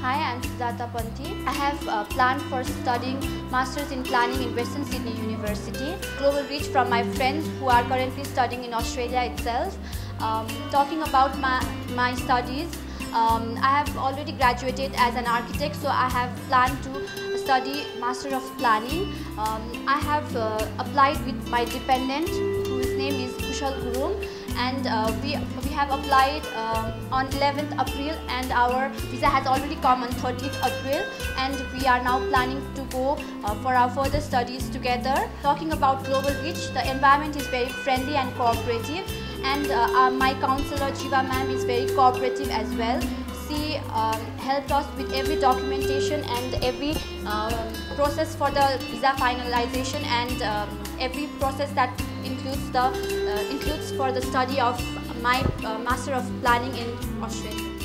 Hi, I'm Sujata Panthee. I have uh, planned for studying Masters in Planning in Western Sydney University. Global reach from my friends who are currently studying in Australia itself. Um, talking about my, my studies, um, I have already graduated as an architect, so I have planned to study Master of Planning. Um, I have uh, applied with my dependent, whose name is Kushal Gurung and uh, we, we have applied um, on 11th April and our visa has already come on 30th April and we are now planning to go uh, for our further studies together. Talking about Global Reach, the environment is very friendly and cooperative and uh, uh my counselor Jiva ma'am is very cooperative as well. Um, helped us with every documentation and every um, process for the visa finalization and um, every process that includes the uh, includes for the study of my uh, Master of Planning in Australia.